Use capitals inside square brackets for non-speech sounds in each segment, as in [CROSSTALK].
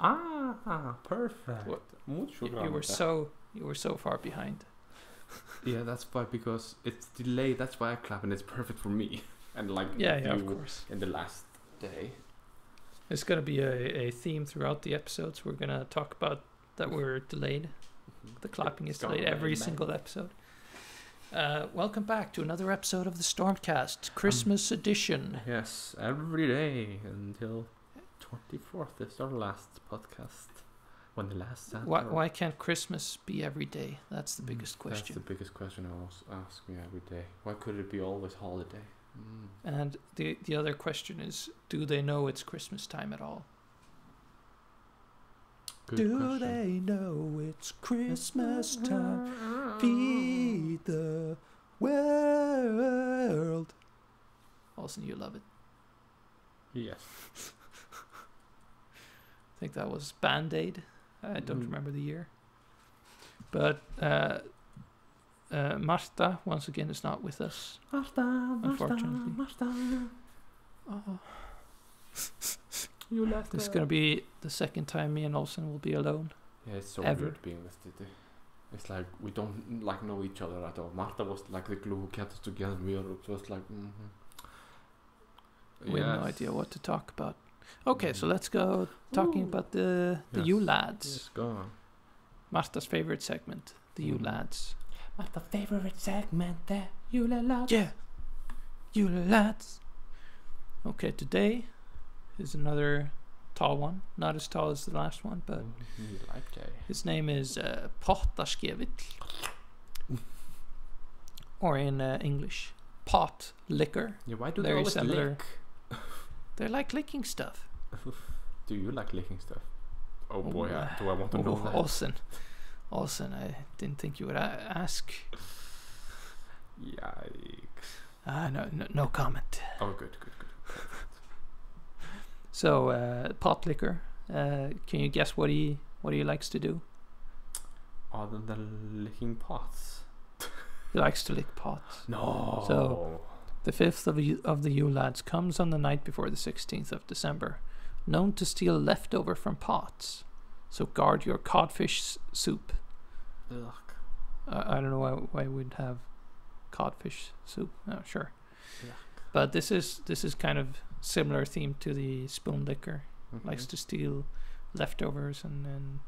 Ah, perfect. What? You, you were so you were so far behind. [LAUGHS] Yeah, that's why because it's delayed. That's why I clap, and it's perfect for me. [LAUGHS] And like Yeah, yeah, of course. in the last day. It's gonna be a, a theme throughout the episodes. We're gonna talk about that we're delayed. The clapping is delayed every single episode. Uh, welcome back to another episode of the Stormcast Christmas edition. Yes, every day until twenty fourth is our last podcast. When the last Santa. Why, why can't Christmas be every day? That's the Mm, biggest That's question. the biggest question I always ask me every day. Why could it be always holiday? Mm. And the the other question is, do they know it's Christmas time at all? Good do question. they know it's Christmas time? Feed the world. Olsen, you love it. Yes. [LAUGHS] I think that was Band Aid. I don't Mm. remember the year. But uh, uh, Marta, once again, is not with us. Marta, Marta, Unfortunately. Marta. Oh. [LAUGHS] You left. This is going to be the second time me and Olsen will be alone. Yeah, it's so ever. weird being with Diddi. It's like we don't like know each other at all. Marta was like the glue who kept us together. We were just like. Mm-hmm. We have no idea what to talk about. Okay, so Mhm. let's go talking Ooh. about the the Yes. Yule lads. Yes, go on. Marta's favorite segment, the you Mhm. lads. Marta's favorite segment, the Yule lads. Yeah, Yule lads. Okay, today is another tall one. Not as tall as the last one, but like his name is uh, Pottasleikir. or in uh, English, pot licker. Yeah, why do Very they always similar. lick? [LAUGHS] They like licking stuff. [LAUGHS] Do you like licking stuff? Oh boy, Oh, uh, do I want to know Oh, that? Olsen. Olsen, I didn't think you would ask. Yikes. Ah, no, no, no comment. Oh, good, good, good. So, uh, pot licker. Uh, can you guess what he what he likes to do? Other than licking pots. [LAUGHS] He likes to lick pots. No. So- The fifth of you, of the Yule lads comes on the night before the sixteenth of December, known to steal leftover from pots. So guard your codfish s- soup. Ugh. Uh, I don't know why why we'd have codfish soup. Oh, sure. Yuck. But this is this is kind of similar theme to the spoon licker. Likes Mhm. to steal leftovers and then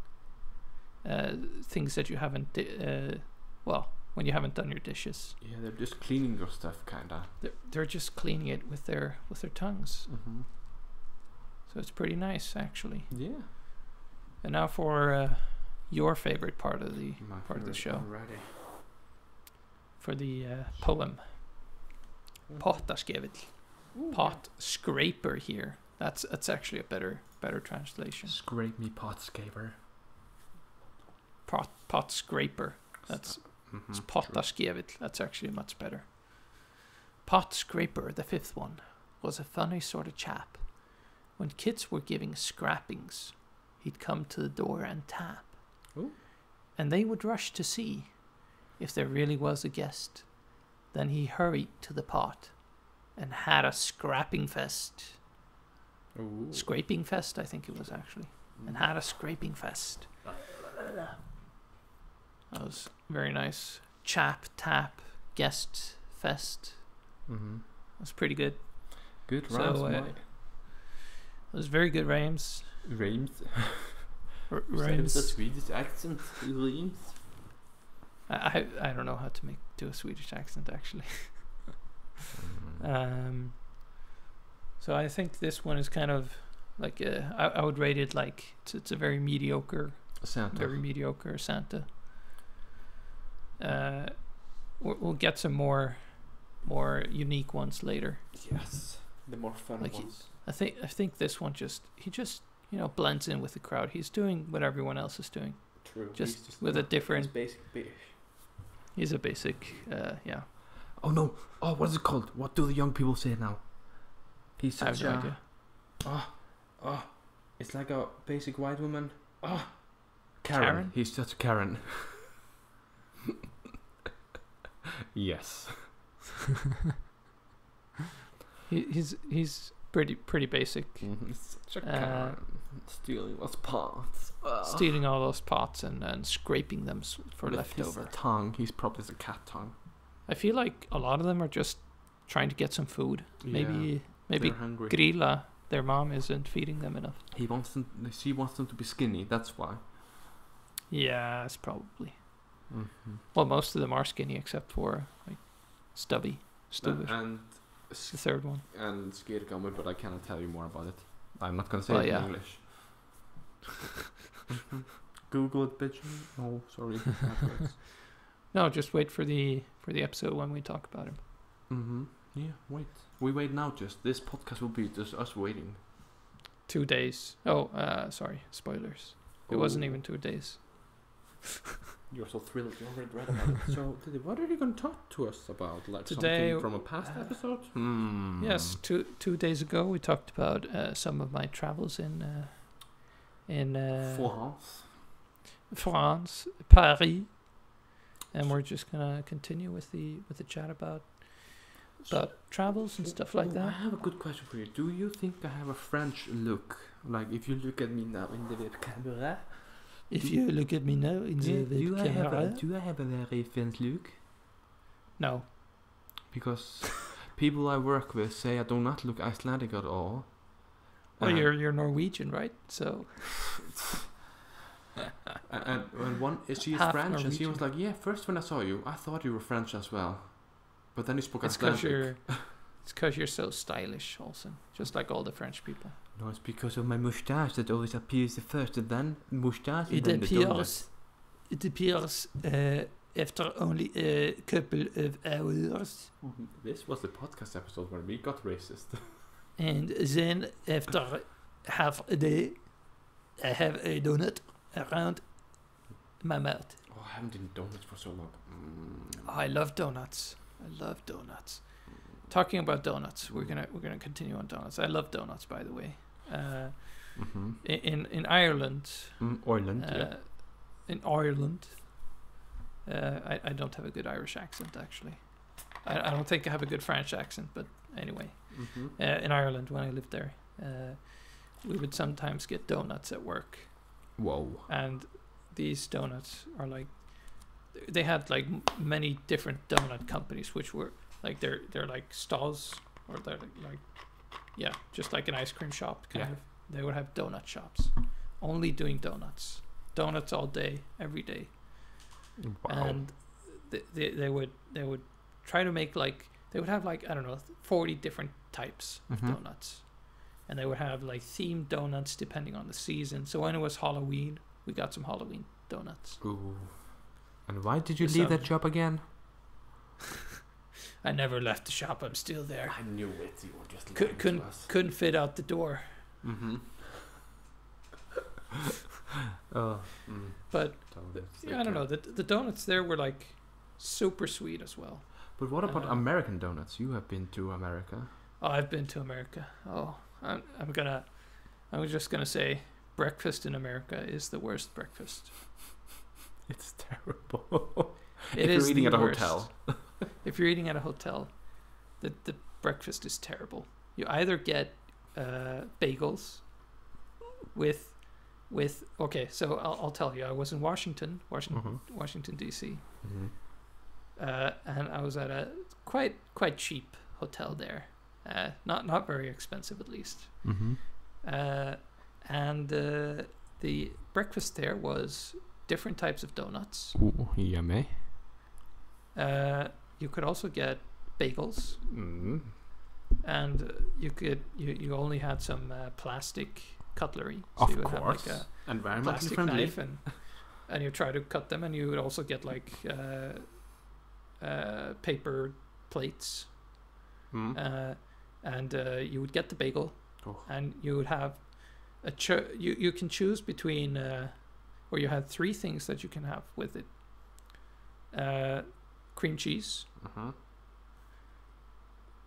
uh, things that you haven't. di- Uh, well, when you haven't done your dishes, Yeah, they're just cleaning your stuff, kinda. they're, they're just cleaning it with their with their tongues. Mm-hmm. So it's pretty nice actually. Yeah. And now for uh, your favorite part of the My Part of the show. Already. for the uh, poem. Mm-hmm. Pot scraper here. That's that's actually a better better translation. Scrape me pot scaper. Pot pot scraper. That's Mm-hmm. it's That's actually much better. Pot scraper, the fifth one, was a funny sort of chap. When kids were giving scrappings, he'd come to the door and tap. Ooh. And they would rush to see if there really was a guest. Then he hurried to the pot and had a scrapping fest. Ooh. Scraping fest, I think it was actually. And had a scraping fest. That was very nice. Chap, tap, guest, fest. Mm-hmm. That's pretty good. Good So, rhymes, uh, It was very good rhymes. Rhymes. R- [LAUGHS] Say with a. Swedish accent. Rhymes. I, I I don't know how to make do a Swedish accent actually. [LAUGHS] Um, so I think this one is kind of like uh, I I would rate it like it's, it's a very mediocre, Santa. very mediocre Santa. Uh, we'll, we'll get some more, more unique ones later. Yes. The more fun Like he- ones. I think I think this one just he just you know blends in with the crowd. He's doing what everyone else is doing. True. just he's with a different- he's basic British. He's a basic, uh, yeah. Oh no! Oh, what is it called? What do the young people say now? He's I have such no a idea. Oh, oh, it's like a basic white woman. Oh, Karen. Karen? He's a Karen. yes. He, he's he's pretty pretty basic. Mhm, Such a Uh, Karen. Stealing those parts. Ugh. Stealing all those parts and, and scraping them for With leftover. His tongue. He's probably a cat tongue. I feel like a lot of them are just trying to get some food. Maybe Yeah, maybe. Grýla, their mom, isn't feeding them enough. He wants them. She wants them to be skinny. That's why. Yeah, it's probably. Mm-hmm. Well, most of them are skinny except for like Stubby. Stubby, and the third one. and Skyrgámur, but I cannot tell you more about it. I'm not gonna say Well, it in. English. [LAUGHS] Google it, bitch. Oh, sorry. [LAUGHS] No, just wait for the for the episode when we talk about him. mm-hmm. Yeah, wait. We wait now. Just this podcast will be just us waiting. Two days. Oh, uh, sorry, spoilers. It wasn't Oh, even two days. [LAUGHS] You're so thrilled. You already read about it. [LAUGHS] So, Diddi, what are you gonna talk to us about? Like Today, something from a past uh, episode? Hmm. Yes, two two days ago we talked about uh, some of my travels in uh, in uh, France. France, Paris, and we're just gonna continue with the with the chat about about travels and stuff like Oh, I that. have a good question for you. Do you think I have a French look? Like if you look at me now in the web camera, If you look at me now in the do, I web have a, camera, do I have a very French look? no, Because people I work with say I do not look Icelandic at all. well you're you're Norwegian, right? So [LAUGHS] and, and when one she is Half French, and she was like, "Yeah, first when I saw you, I thought you were French as well, but then you spoke it's Icelandic." [LAUGHS] it's because you're so stylish, Olsen, just like all the French people. No, it's because of my moustache that always appears the first, and then moustache, and It then the appears. donut. It appears uh, after only a couple of hours, This was the podcast episode where we got racist. [LAUGHS] and then after half a day, I have a donut around my mouth. Oh, I haven't eaten donuts for so long. Mm. I love donuts. I love donuts. Talking about donuts, we're gonna we're gonna continue on donuts. I love donuts, by the way. Uh, Mm-hmm. in in Ireland, Mm, Ireland, uh, yeah. in Ireland, uh, I I don't have a good Irish accent actually. I I don't think I have a good French accent, but anyway, Mm-hmm. uh, in Ireland when I lived there, uh, we would sometimes get donuts at work, Whoa. and these donuts are like they had like many different donut companies which were like they're they're like stalls or they're like, yeah just like an ice cream shop kind Yeah. of they would have donut shops only doing donuts donuts all day every day Wow. and they, they, they would they would try to make like they would have like i don't know 40 different types of Mhm. donuts and they would have like themed donuts depending on the season so when it was halloween we got some halloween donuts Ooh. And why did you leave that job again? [LAUGHS] i never left the shop i'm still there I knew it. You were just Cou- couldn't couldn't fit out the door Mm-hmm. [LAUGHS] oh. Mm. but Donuts, yeah, i don't know the, the donuts there were like super sweet as well But what about Uh, American donuts? You have been to America. oh i've been to america oh i'm, I'm gonna i'm just gonna say breakfast in america is the worst breakfast [LAUGHS] It's terrible. [LAUGHS] It if is you're eating the at a worst. hotel. [LAUGHS] if you're eating at a hotel, the the breakfast is terrible. You either get uh, bagels with with okay, so I'll, I'll tell you. I was in Washington, Washington, Mm-hmm. Washington D.C., Mm-hmm. uh, and I was at a quite quite cheap hotel there. Uh, not not very expensive at least. Mm-hmm. Uh, and uh, the breakfast there was different types of donuts. Ooh, yummy. You could also get bagels. Mm. and uh, you could you, you only had some uh, plastic cutlery so Of you would course. have like a plastic friendly. knife and and you try to cut them and you would also get like uh, uh, paper plates Mm. uh, and uh, you would get the bagel Oh. and you would have a cho- you you can choose between uh, or you had three things that you can have with it uh, cream cheese Uh-huh.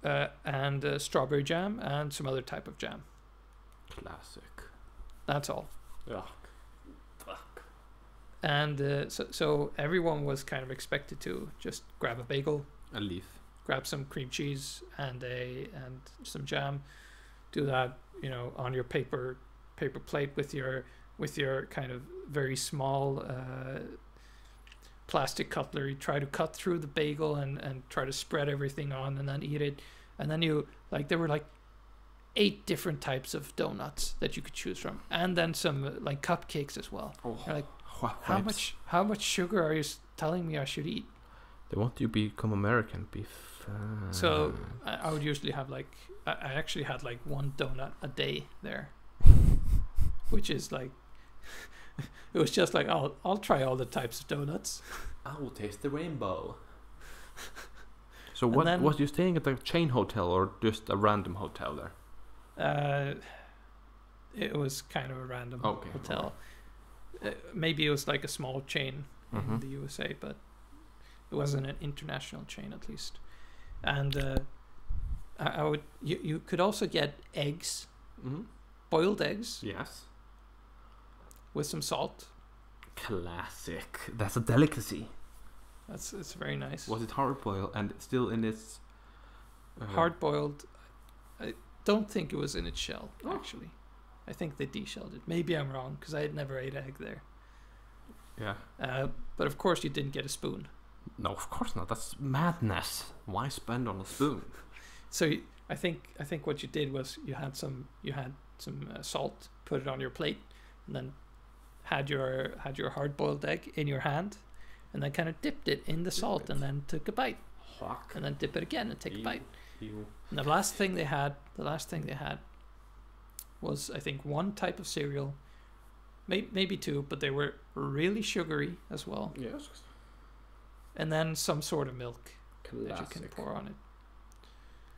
uh, and uh, strawberry jam and some other type of jam Classic. That's all. Yeah. Fuck. And uh, so, so everyone was kind of expected to just grab a bagel, A leaf. grab some cream cheese and a and some jam, do that, you know, on your paper paper plate with your with your kind of very small uh, plastic cutlery. Try to cut through the bagel and and try to spread everything on and then eat it. And then you like there were like eight different types of donuts that you could choose from, and then some uh, like cupcakes as well. Oh, You're like, [LAUGHS] How wipes. much how much sugar are you telling me I should eat? They want you to become American. Be fine. So I, I would usually have like I, I actually had like one donut a day there, [LAUGHS] which is like [LAUGHS] [LAUGHS] it was just like I'll I'll try all the types of donuts. [LAUGHS] I will taste the rainbow. So what then- was you staying at a chain hotel or just a random hotel there? Uh, it was kind of a random Okay, hotel. Uh, maybe it was like a small chain in Mhm. the USA, but it wasn't an international chain at least. And uh, I, I would you you could also get eggs, Mm-hmm. boiled eggs Yes. With some salt. Classic. That's a delicacy. That's it's very nice. Was it hard boiled and still in its uh, Hard boiled. I don't think it was in its shell Oh. actually. I think they deshelled it. Maybe I'm wrong because I had never ate egg there. Yeah. Uh, but of course you didn't get a spoon. No, of course not. That's madness. Why spend on a spoon? [LAUGHS] So y- I think I think what you did was you had some you had some uh, salt, put it on your plate, and then had your had your hard boiled egg in your hand, and then kind of dipped it in the salt, and then took a bite, and then dip it again and take a bite. And the last thing they had, the last thing they had, was I think one type of cereal, may, maybe two, but they were really sugary as well, Yes. and then some sort of milk that you can Classic. pour on it.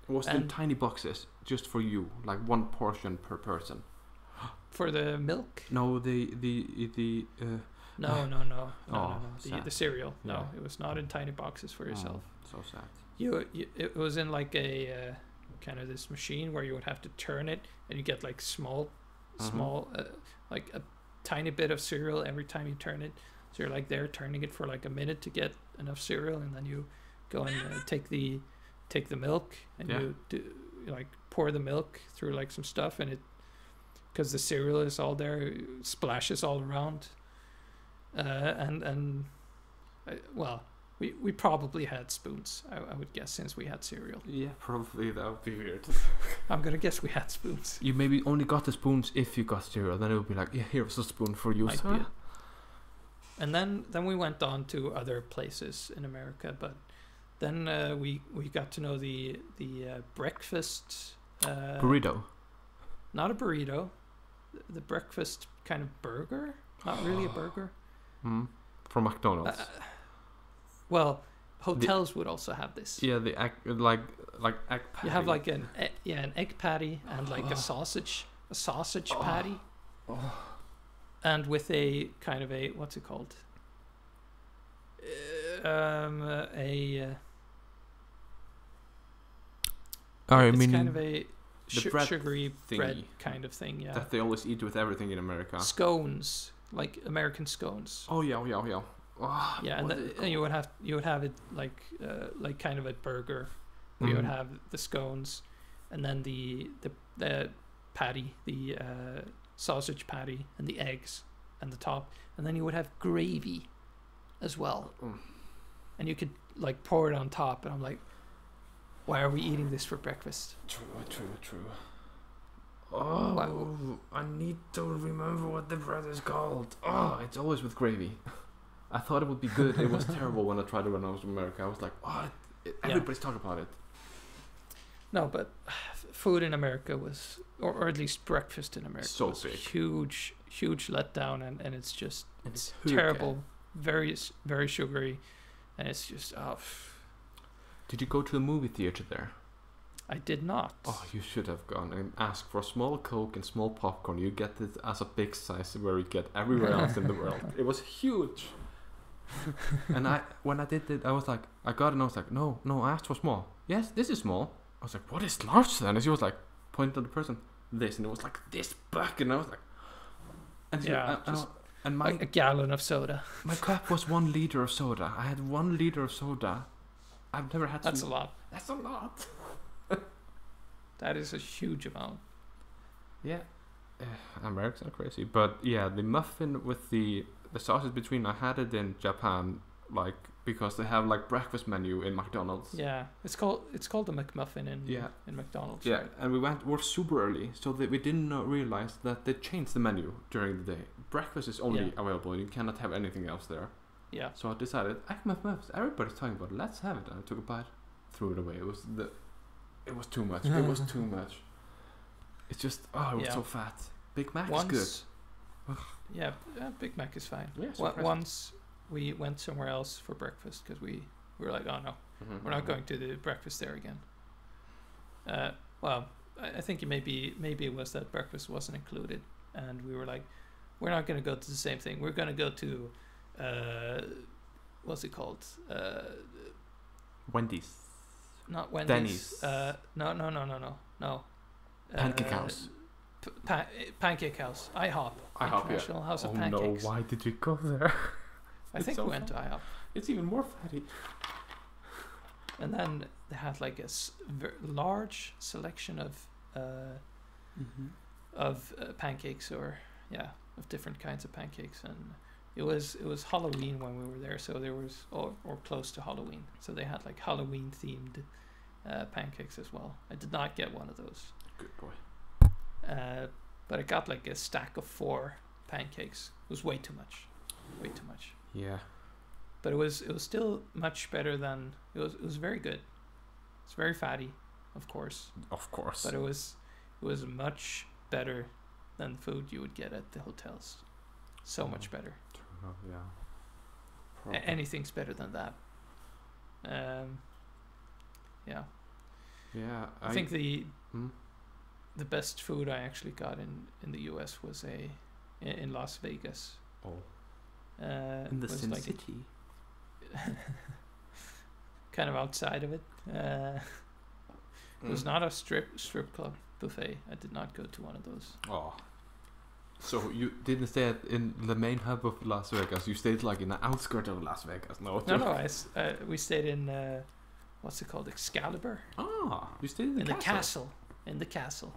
Was it in And- tiny boxes just for you, like one portion per person? For the milk, No, the the the. Uh, no, no, no, no, Oh, no, no. The, the cereal, no, it was not in tiny boxes for yourself. oh, so sad. You, you, it was in like a uh, kind of this machine where you would have to turn it, and you get like small, Mhm. small, uh, like a tiny bit of cereal every time you turn it. So you're like there turning it for like a minute to get enough cereal, and then you go and uh, take the take the milk and Yeah. you do like pour the milk through like some stuff, and it because the cereal is all there, splashes all around, uh, and and uh, well. We, we probably had spoons, I, I would guess, since we had cereal. Yeah, probably that would be weird. [LAUGHS] I'm gonna guess we had spoons. You maybe only got the spoons if you got cereal. Then it would be like, yeah, here's a spoon for you, Might sir. be. And then then we went on to other places in America, but then uh, we we got to know the the uh, breakfast uh, Burrito. not a burrito, the breakfast kind of burger, not really a [GASPS] burger. Mm. From McDonald's. Uh, well, hotels would also have this. yeah, the egg, like like egg patty. You have like an e- yeah an egg patty and like a [GASPS] sausage a sausage Oh. patty, and with a kind of a what's it called? Uh, Um, uh, a uh, Oh, I it's mean kind of a su- bread sugary bread kind of thing. Yeah, that they always eat with everything in America. scones like American scones. Oh yeah, oh, yeah, oh, yeah. Oh, yeah, and, what the, and you would have you would have it like uh, like kind of a burger where you would Mhm. have the scones and then the the the patty, the uh, sausage patty, and the eggs and the top, and then you would have gravy as well, Mm. and you could like pour it on top. And I'm like, why are we eating this for breakfast? True, true, true. Oh, I need to remember what the bread is called. Oh, it's always with gravy. I thought it would be good. It was [LAUGHS] terrible when I tried it when I was in America. I was like, oh, it, it- Yeah. everybody's talking about it. No, but [SIGHS] food in America was, or, or at least breakfast in America So was big. huge, huge letdown, and, and it's just It's terrible, very very sugary, and it's just oh, pff, Did you go to the movie theater there? I did not. Oh, you should have gone and asked for a small Coke and small popcorn. You get it as a big size where you get everywhere [LAUGHS] else in the world. It was huge. and I, when I did it, I was like, I got it and I was like, no, no, I asked for small. Yes, this is small. I was like, what is large then? And she was like, pointing to the person, this, and it was like this back. and I was like, and so- Yeah, and- and- just and my Like a gallon of soda. my cup was one liter of soda. I had one liter of soda. I've never had. That's a lot. That's a lot. [LAUGHS] That is a huge amount. Yeah, uh, [SIGHS] Americans are crazy, but yeah, the muffin with the the sausage between. I had it in Japan, like because they have like breakfast menu in McDonald's. Yeah, it's called it's called the McMuffin in Yeah. in McDonald's. Yeah, right? and we went we're super early, so that we didn't realize that they changed the menu during the day. Breakfast is only Yeah. available, and you cannot have anything else there. Yeah. So I decided, I can have. Everybody's talking about it. Let's have it. And I took a bite, threw it away. It was the, it was too much. it was too [LAUGHS] much. It's just oh, it was Yeah. so fat. Big Mac Once, is good. yeah, uh, Big Mac is fine. Wa- once we went somewhere else for breakfast because we, we were like, oh no, Mm-hmm. we're not going to the breakfast there again. Uh, well, I, I think it maybe maybe it was that breakfast wasn't included, and we were like, we're not going to go to the same thing. We're going to go to, uh, what's it called? Uh, Wendy's. not Wendy's. Denny's. Uh, no, no, no, no, no, no. Pancake Uh, House. P- pa- pancake House. IHOP. IHOP, yeah. International House Oh of no! Why did we go there? [LAUGHS] I think so we went to IHOP. It's even more fatty. And then they had like a s- ver- large selection of uh, Mm-hmm. of uh, pancakes or yeah of different kinds of pancakes and it was it was Halloween when we were there so there was or, or close to Halloween so they had like Halloween themed uh, pancakes as well I did not get one of those Good boy. uh, but I got like a stack of four pancakes it was way too much way too much Yeah. but it was it was still much better than it was it was very good it's very fatty of course Of course. but it was it was much better than food you would get at the hotels. So much better. Oh, yeah. A- Probably. anything's better than that. Um, yeah, yeah. I, think the Hmm? the best food I actually got in in the U.S. was a in, in Las Vegas. Oh. Uh, In the was Sin like City. [LAUGHS] kind of outside of it. Uh, [LAUGHS] it was Mm. not a strip strip club buffet. I did not go to one of those. Oh. So you didn't stay at, in the main hub of Las Vegas. You stayed like in the outskirts of Las Vegas. No. No, no, I uh, we stayed in uh, what's it called, Excalibur, Ah, you stayed in the in castle. the castle, in the castle.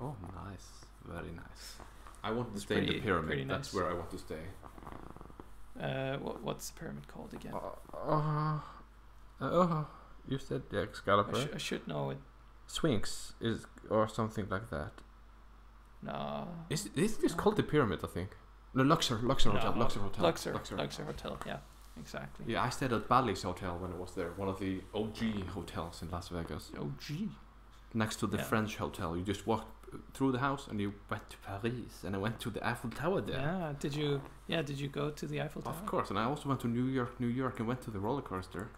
Oh, nice. Very nice. I want to stay in the pyramid. pretty That's nice. where I want to stay. Uh, what what's the pyramid called again? Uh, uh, uh, you said the I, Excalibur. sh- I should know it. Sphinx is or something like that. No. Is is this called the pyramid? I think. No, Luxor, Luxor Hotel, No, Luxor Hotel, Luxor, Luxor, Hotel. Yeah, exactly. Yeah, I stayed at Bally's Hotel when I was there. One of the OG hotels in Las Vegas, OG. next to the Yeah. French hotel. You just walked through the house and you went to Paris, and I went to the Eiffel Tower there. Yeah. Did you? Yeah. Did you go to the Eiffel Tower? Of course, and I also went to New York, New York, and went to the roller coaster.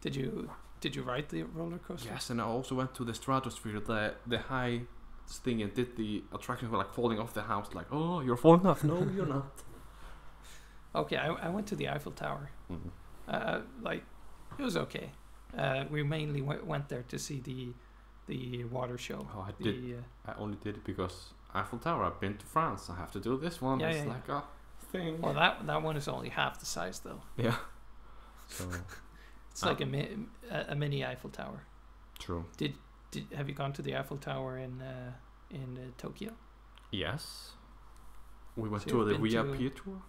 Did you? Did you ride the roller coaster? Yes, and I also went to the Stratosphere, the the high thing, and did the attractions were like falling off the house. Like, oh, you're falling off. No, you're not. [LAUGHS] Okay, I, I went to the Eiffel Tower. Mhm. Uh, like, it was okay. Uh, we mainly went, went there to see the the water show. Oh, I The did. uh, I only did it because Eiffel Tower. I've been to France. I have to do this one. Yeah, it's yeah, yeah. a thing. well, that that one is only half the size though. yeah. [LAUGHS] So It's Ah. like a, mi- a a mini Eiffel Tower. true. Did have you gone to the Eiffel Tower in uh, in uh, Tokyo? Yes. We went So to the VIP to- tour.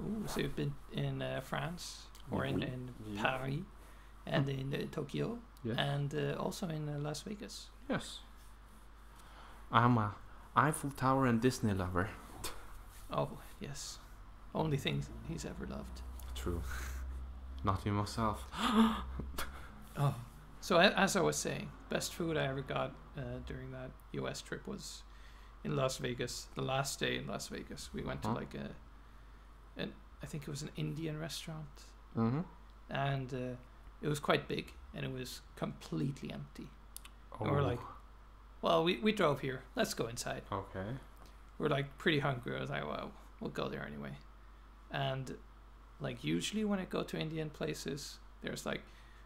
Ooh, so you've been in uh, France or in, in Yeah. Paris and in uh, Tokyo Yes. and uh, also in uh, Las Vegas. yes. I'm a Eiffel Tower and Disney lover. [LAUGHS] Oh yes, only things he's ever loved. True. Not in myself. [GASPS] [GASPS] Oh, so as I was saying, best food I ever got uh, during that U.S. trip was in Las Vegas. The last day in Las Vegas, we went Uh-huh. to like a, an I think it was an Indian restaurant, Mm-hmm. and uh, it was quite big, and it was completely empty. Oh. And we're like, well, we, we drove here. Let's go inside. okay. We're like pretty hungry. I was like, well, we'll go there anyway. And like usually when I go to Indian places, there's like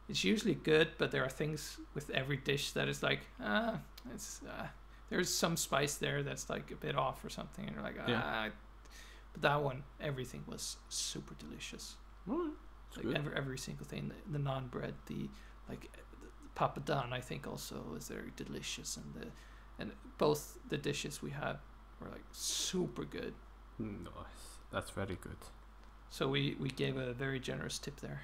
it's usually good, but there are things with every dish that is like, ah, it's uh, There's some spice there that's like a bit off or something, and you're like, ah. Yeah. But that one, everything was super delicious. It's Like good. every every single thing, the, the naan bread, the like the, papadan, I think also was very delicious, and the and both the dishes we had were like super good. Nice. That's very good. So we we gave a very generous tip there.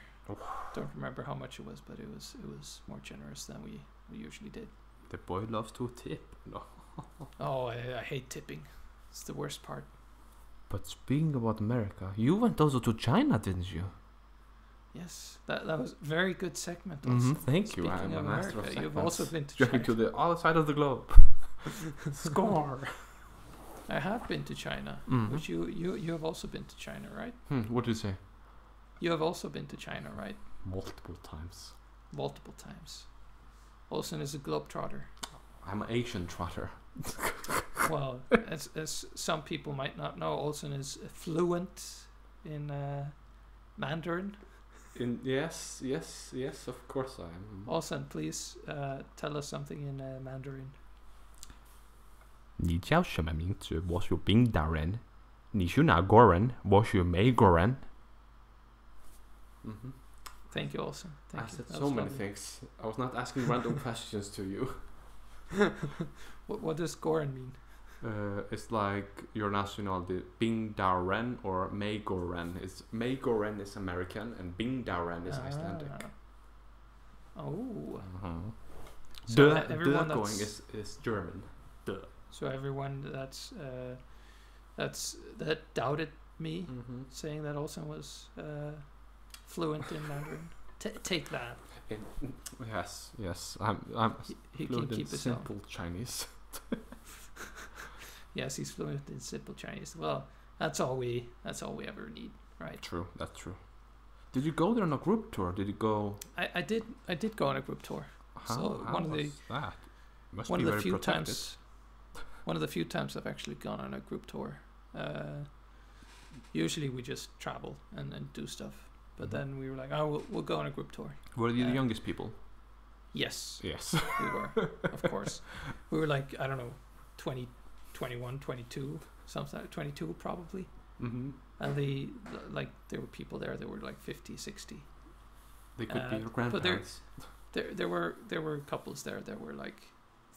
Don't remember how much it was, but it was it was more generous than we we usually did. The boy loves to tip. No. [LAUGHS] Oh, I, I hate tipping. It's the worst part. But speaking about America, you went also to China, didn't you? Yes, that that was very good segment. Mhm, Also. Thank you. Speaking I'm a master of you've also been to China. to the other side of the globe. [LAUGHS] [LAUGHS] Score. I have been to China, Mhm. which you you you have also been to China, right? Hmm, what did you say? You have also been to China, right? Multiple times. Multiple times. Olsen is a globetrotter. I'm an Asian trotter. [LAUGHS] well, as as some people might not know, Olsen is fluent in uh, Mandarin. In yes, yes, yes. Of course I am. Olsen, please uh, tell us something in uh, Mandarin. 你叫什么名字？我是冰岛人。你是哪国人？我是美国人。 Mm-hmm. Thank you, Olsen. Thank I you. said That so many lovely. things. I was not asking random questions to you. [LAUGHS] [LAUGHS] What, what does Goran mean? Uh, it's like your nationality, Bing Ren or Ren. It's Ren is American and Bing Ren is Icelandic. Ah. Oh, Uh-huh. So the everyone the going is, is German. The. so everyone that's uh, that's that doubted me Mm-hmm. saying that Olsen was uh, fluent in Mandarin. T- take that. In, yes, yes. I'm I'm He, he can fluent in keep his own. simple Chinese. [LAUGHS] Yes, he's fluent in simple Chinese. Well, that's all we that's all we ever need, right? True, that's true. Did you go there on a group tour? Did you go? I, I did I did go on a group tour. How, So, how one of the- was that? Must one be of the very few protected. times one of the few times I've actually gone on a group tour. Uh, usually we just travel and, and do stuff. But then we were like, oh, we'll, we'll go on a group tour. Were you the youngest people? Yes, Yes. we were, of [LAUGHS] course. We were like, I don't know, 20, 21, 22, something, 22 probably. mm-hmm. And the, like, there were people there that were like 50, 60. They could be Uh, your but they're- grandparents. There, there were there were couples there that were like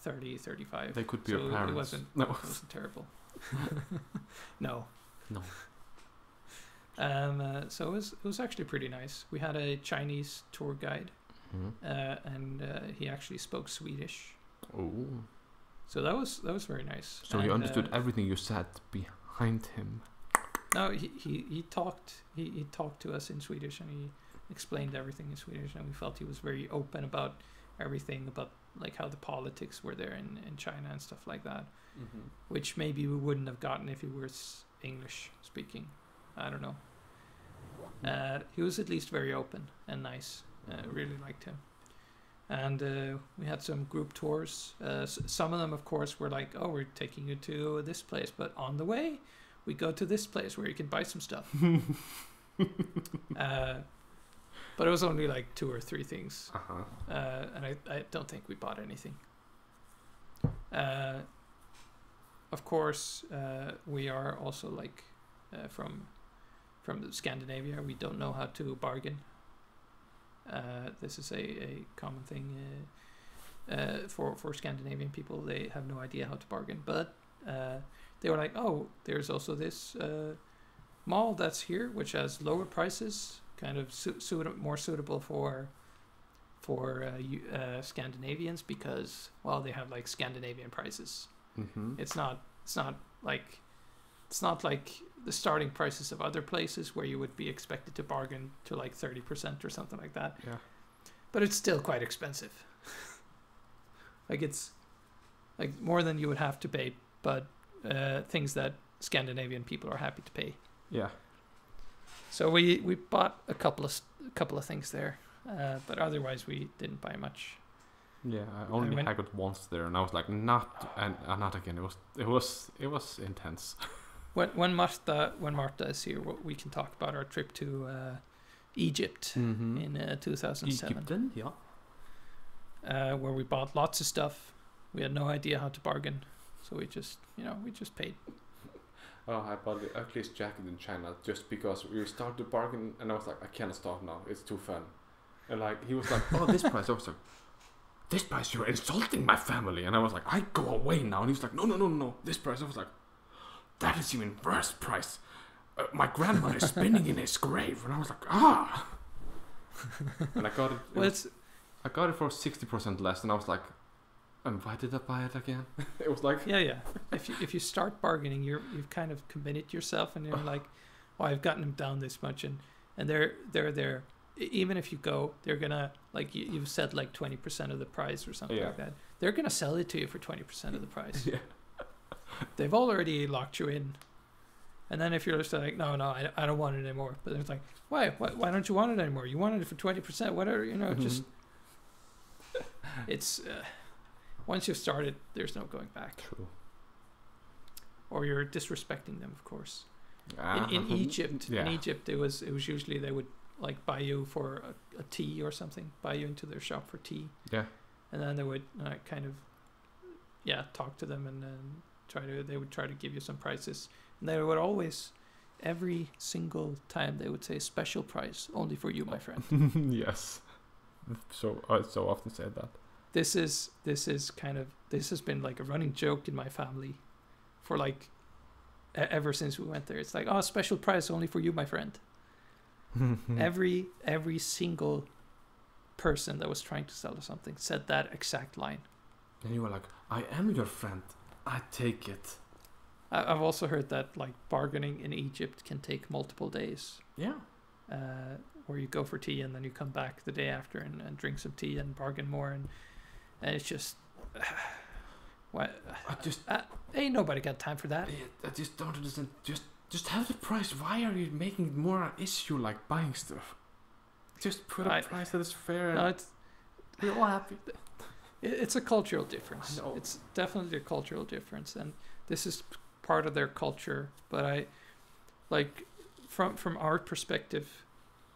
30, 35. They could be so your it parents. wasn't- no. It wasn't terrible. [LAUGHS] [LAUGHS] no. No. Um, uh, so it was it was actually pretty nice. We had a Chinese tour guide, Mhm. uh, and uh, he actually spoke Swedish. Oh. So that was that was very nice. So he understood uh, everything you said behind him. No, he, he, he talked he, he talked to us in Swedish and he explained everything in Swedish and we felt he was very open about everything about like how the politics were there in, in China and stuff like that, Mm-hmm. which maybe we wouldn't have gotten if he was English speaking. I don't know. Uh, he was at least very open and nice. Uh, really liked him. And uh, we had some group tours. Uh, some of them, of course, were like, "Oh, we're taking you to this place," but on the way, we go to this place where you can buy some stuff. [LAUGHS] uh, but it was only like two or three things, Uh-huh. uh, and I, I don't think we bought anything. Uh, of course, uh, we are also like uh, from from Scandinavia. We don't know how to bargain. Uh, this is a, a common thing uh, uh, for for Scandinavian people. They have no idea how to bargain, but uh, they were like, "Oh, there's also this uh, mall that's here, which has lower prices, kind of su- suit- more suitable for for uh, you, uh, Scandinavians because well, they have like Scandinavian prices. Mm-hmm. It's not it's not like it's not like the starting prices of other places where you would be expected to bargain to like 30% or something like that. Yeah. But it's still quite expensive. [LAUGHS] like it's like more than you would have to pay, but uh, things that Scandinavian people are happy to pay. Yeah. So we we bought a couple of a couple of things there, uh, but otherwise we didn't buy much. Yeah. I only went- haggled once there, and I was like, not and uh, not again. It was it was it was intense. [LAUGHS] When when Marta when Marta is here, we- we can talk about our trip to uh, Egypt Mm-hmm. in uh, 2007, Egypten, yeah. uh, where we bought lots of stuff. We had no idea how to bargain. so we just you know we just paid. Oh, I bought the ugliest jacket in China just because we started to bargain, and I was like, I can't stop now. It's too fun. And like he was like, oh, this [LAUGHS] price. I was like, this price. You're insulting my family. And I was like, I go away now. And he was like, no, no, no, no. This price. I was like, that is even worse price. Uh, my grandmother is [LAUGHS] spinning in his grave, and I was like, ah. and I got it. it [LAUGHS] Well, was- it's I got it for sixty percent less, and I was like, and why did I buy it again? [LAUGHS] it was like, yeah yeah. If you if you start bargaining, you're you've kind of committed yourself, and you're like, oh, I've gotten them down this much, and and they're they're there. Even if you go, they're gonna like you, you've said like twenty percent of the price or something Yeah. like that. They're gonna sell it to you for twenty percent of the price. yeah. They've already locked you in. And then if you're just like, no, no, I, I don't want it anymore. But it's like, why? why? Why don't you want it anymore? You wanted it for 20%, whatever, you know, just, [LAUGHS] it's, uh, once you've started, there's no going back. True. Or you're disrespecting them, of course. Ah, In, in Egypt, yeah. in Egypt, it was, it was usually they would like buy you for a, a tea or something, buy you into their shop for tea. Yeah. And then they would uh, kind of, yeah, talk to them and then try to, they would try to give you some prices. And they would always, every single time, they would say special price only for you, my friend. [LAUGHS] yes. So I so often said that. this is this is kind of this has been like a running joke in my family for like ever since we went there it's like oh special price only for you my friend [LAUGHS] every every single person that was trying to sell us something said that exact line and you were like, I am your friend. I take it. I- i've also heard that like bargaining in egypt can take multiple days Yeah. uh, where you go for tea and then you come back the day after and, and drink some tea and bargain more and and it's just [SIGHS] what I just uh, ain't nobody got time for that I just don't understand. Just just have the price. Why are you making it more an issue like buying stuff? Just put a I- price that is fair. no it's we're all happy. It, it's a cultural difference. It's definitely a cultural difference, and this is part of their culture. But I, like, from from our perspective,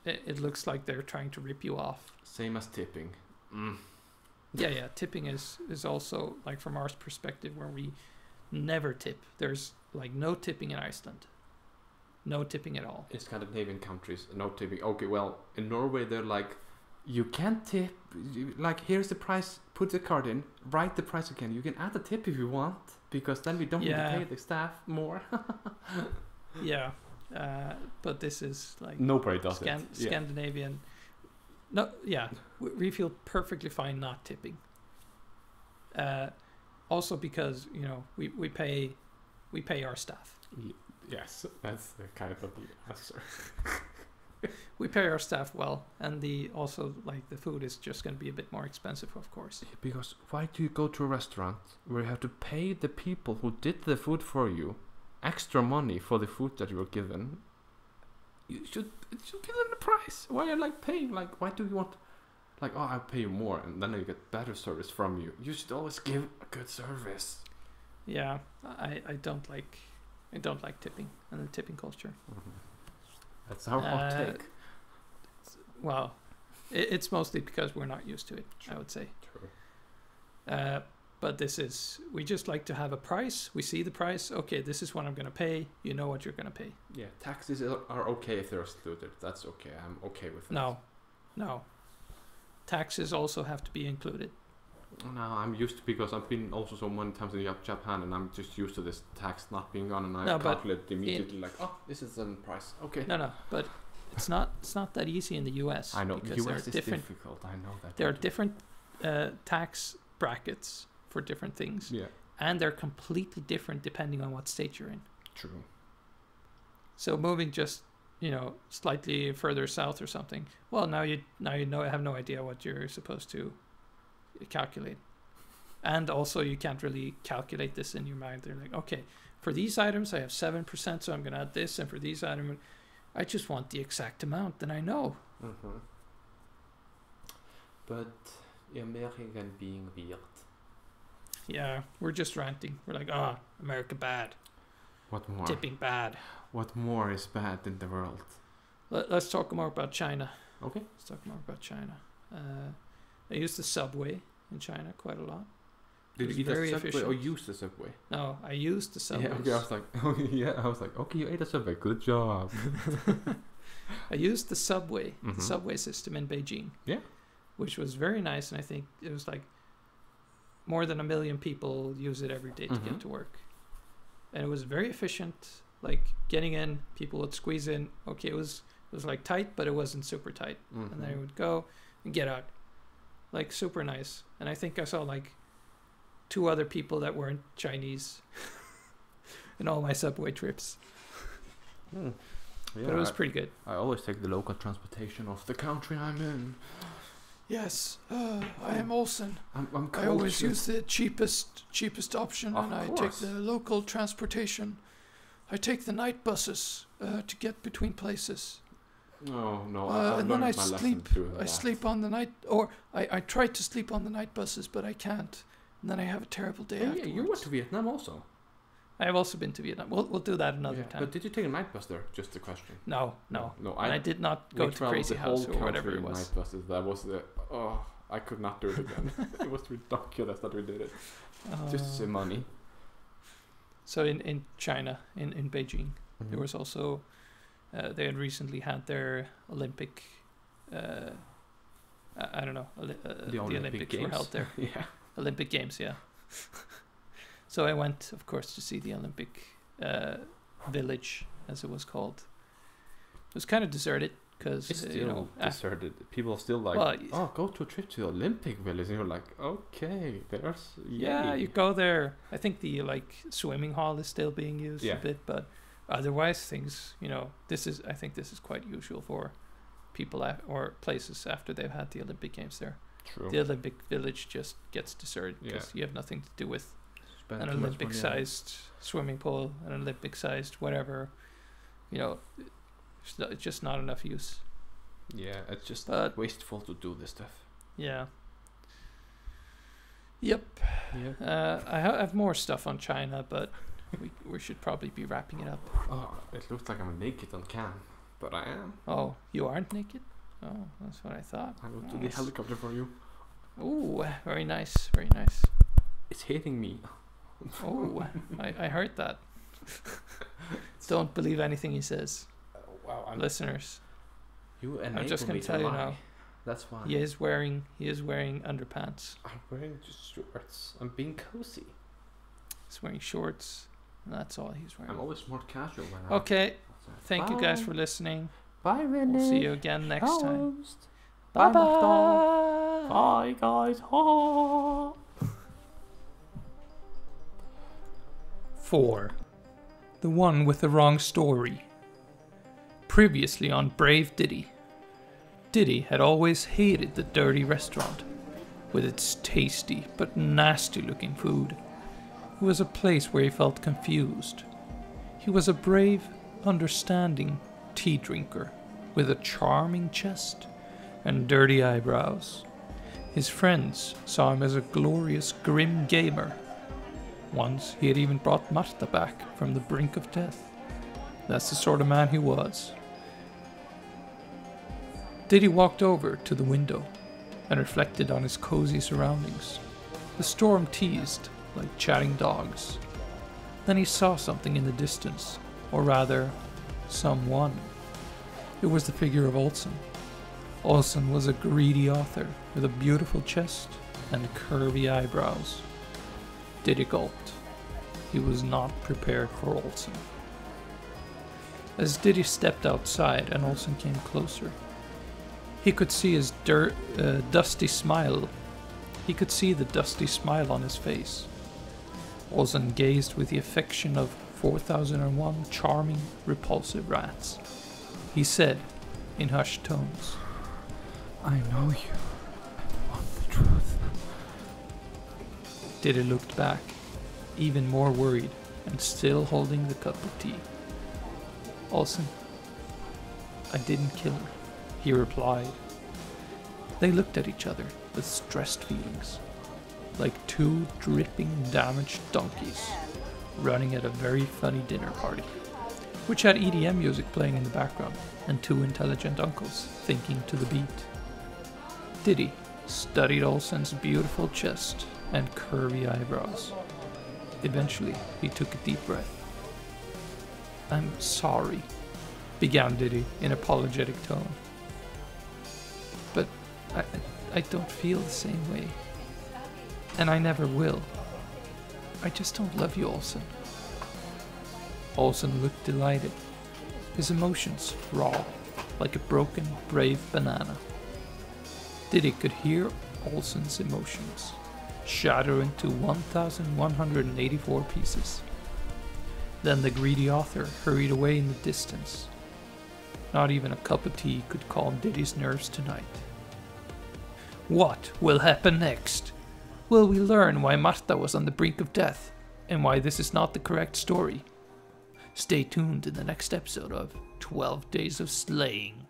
it, it looks like they're trying to rip you off. Same as tipping. Mm. Yeah, yeah. Tipping is is also like from our perspective where we never tip. There's like no tipping in Iceland. No tipping at all. In Scandinavian countries, no tipping. Okay, well, in Norway they're like, you can't tip. Like, here's the price. Put the card in. Write the price again. You can add a tip if you want, because then we don't need to pay the staff more. [LAUGHS] Yeah, uh, but this is like Nobody does Scan- it. Yeah. Scandinavian. No, yeah, we, we feel perfectly fine not tipping. Uh, also because you know we, we pay, we pay our staff. Yes, that's the kind of the answer. [LAUGHS] We pay our staff well, and the also like the food is just going to be a bit more expensive, of course. Because why do you go to a restaurant where you have to pay the people who did the food for you extra money for the food that you were given? You should it should give them the price. Why are you like paying? Like why do you want like oh I'll pay you more and then you get better service from you. You should always give a good service. Yeah, I, I don't like I don't like tipping and the tipping culture. Mm-hmm. That's our hot Uh, take. Well, it, it's mostly because we're not used to it. I would say. True. Uh, but this is we just like to have a price. We see the price. Okay, this is what I'm gonna pay. You know what you're gonna pay. Yeah, taxes are are okay if they're excluded. That's okay. I'm okay with that. No, no. Taxes also have to be included. No, I'm used to because I've been also so many times in Japan and I'm just used to this tax not being on and I No, calculate immediately like, oh, this is the price. Okay. No, no, but it's not. It's not that easy in the U.S. I know because there US is different. difficult. I know that. There are different uh, tax brackets for different things, Yeah, and they're completely different depending on what state you're in. true. So moving just you know slightly further south or something. Well, now you now you know I have no idea what you're supposed to calculate, and also you can't really calculate this in your mind. They're like, okay, for these items I have seven percent, so I'm gonna add this, and for these items, I just want the exact amount. Then I know. Mm-hmm. But American being weird. Yeah, we're just ranting. We're like, ah, America bad, What more? tipping bad. What more is bad in the world? Let, let's talk more about China. Okay. Let's talk more about China. Uh, I use the subway in China quite a lot. Did you eat very subway or efficient. use the subway? No, I used the subway. [LAUGHS] Yeah, okay. I was like, [LAUGHS] oh yeah. I was like, okay, you ate a subway. Good job. [LAUGHS] I used the subway, Mhm. the subway system in Beijing. Yeah. Which was very nice, and I think it was like more than a million people use it every day to Mhm. get to work, and it was very efficient. Like getting in, people would squeeze in. Okay, it was it was like tight, but it wasn't super tight, and then it Mhm. would go and get out, like super nice. And I think I saw like two other people that weren't Chinese [LAUGHS] in all my subway trips, Hmm. Yeah, but it was I- pretty good. I always take the local transportation of the country I'm in. Yes, uh, I am Olsen. I'm, I'm I always use the cheapest cheapest option, Of and I course. take the local transportation. I take the night buses uh, to get between places. No, no. Uh, and then I sleep. I sleep on the night, or I, I try to sleep on the night buses, but I can't. And then I have a terrible day Oh, yeah, you went to Vietnam also. I have also been to Vietnam. We'll, we'll do that another Yeah, time. But did you take a night bus there? Just a question. no, no. no. And I, I, did not go to Crazy House or whatever it was. Night buses. That was the oh, I could not do it again. [LAUGHS] it was ridiculous that we did it just to Uh, save money. so in, in China, in, in Beijing, Mm-hmm. There was also uh, they had recently had their Olympic. Uh, I, I don't know. Uh, the, Olympic Olympics were Games. held there. [LAUGHS] yeah. Olympic Games, yeah. [LAUGHS] so I went, of course, to see the Olympic uh, village, as it was called. It was kind of deserted because It's uh, still you know. af- deserted. People are still like, Well, oh, go to a trip to the Olympic Village, and you're like, okay, there's yeah, you go there. I think the like swimming hall is still being used Yeah. a bit, but otherwise things, you know, this is I think this is quite usual for people af- or places after they've had the Olympic Games there. True. The Olympic Village just gets deserted because Yeah. you have nothing to do with Spend an too money on it. Olympic-sized swimming pool, an Olympic-sized whatever. You know, it's it's just not enough use. Yeah, it's just But- wasteful to do this stuff. Yeah. Yep. Yeah. Uh, I ha- have more stuff on China, but we we should probably be wrapping it up. Oh, it looks like I'm naked on cam, but I am. Oh, you aren't naked? Oh, that's what I thought. I will do the helicopter for you. Ooh, very nice, very nice. It's hitting me. Oh, I, I heard that. [LAUGHS] Don't believe anything he says, oh, wow, I'm listeners. you I'm just gonna tell you lie. now. That's why. He is wearing he is wearing underpants. I'm wearing just shorts. I'm being cozy. He's wearing shorts, and that's all he's wearing. I'm always more casual when I. Okay, thank you guys for listening. Bye, Renee. We'll see you again next time. Host. Bye Bye, bye. Bye, guys. Four. The one with the wrong story. Previously on Brave Diddi. Diddi had always hated the dirty restaurant, with its tasty but nasty looking food. It was a place where he felt confused. He was a brave, understanding tea drinker with a charming chest and dirty eyebrows. His friends saw him as a glorious, grim gamer once he had even brought Marta back from the brink of death. That's the sort of man he was. Diddi walked over to the window and reflected on his cozy surroundings. The storm teased like chatting dogs. Then he saw something in the distance, or rather, someone. It was the figure of Olsen. Olsen was a greedy author with a beautiful chest and curvy eyebrows. Diddi gulped. He was not prepared for Olsen. As Diddi stepped outside and Olsen came closer, he could see his dirt, uh, dusty smile. He could see the dusty smile on his face. Olsen gazed with the affection of 4001 charming, repulsive rats. He said, in hushed tones, I know you want the truth. Diddi looked back, even more worried and still holding the cup of tea. Olsen, I didn't kill her, he replied. They looked at each other with stressed feelings, like two dripping, damaged donkeys running at a very funny dinner party, which had EDM music playing in the background and two intelligent uncles thinking to the beat. Diddi studied Olsen's beautiful chest and curvy eyebrows. Eventually, he took a deep breath. I'm sorry, began Diddi in apologetic tone. But I, I don't feel the same way. And I never will. I just don't love you, Olsen. Olsen looked delighted, his emotions raw, like a broken, brave banana. Diddi could hear Olsen's emotions shatter into 1,184 pieces. Then the greedy author hurried away in the distance. Not even a cup of tea could calm Diddi's nerves tonight. What will happen next? Will we learn why Marta was on the brink of death and why this is not the correct story? Stay tuned in the next episode of 12 Days of Slaying.